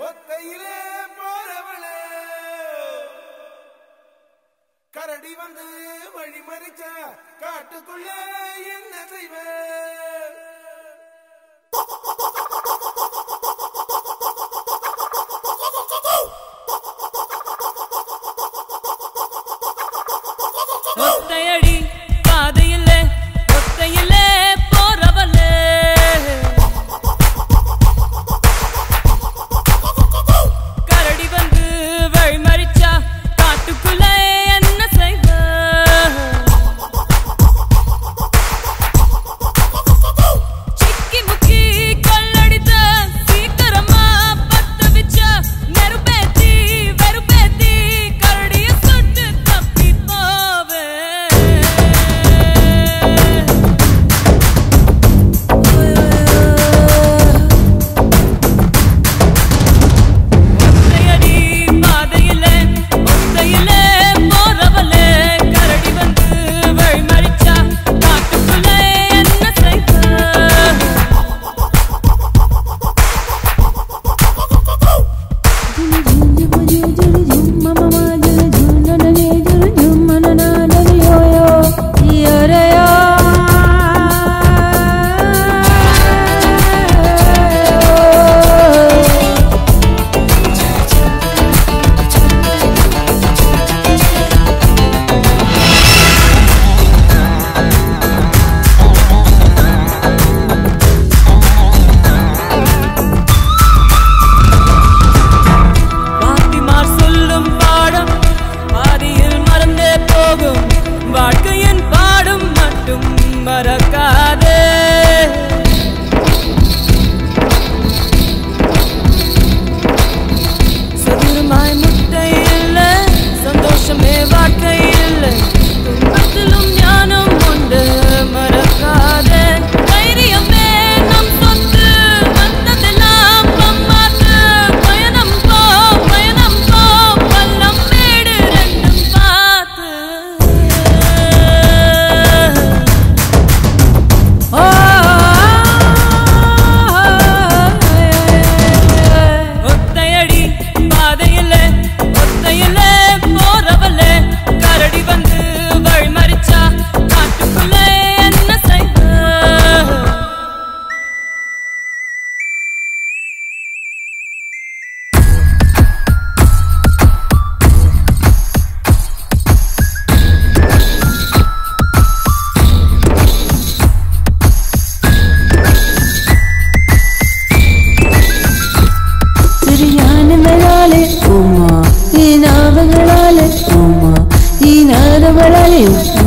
ஒத்தையிலே போறவளே. கரடி வந்து வழி மறிச்சா காட்டுக்குள்ள என்ன செய்வ? Hallelujah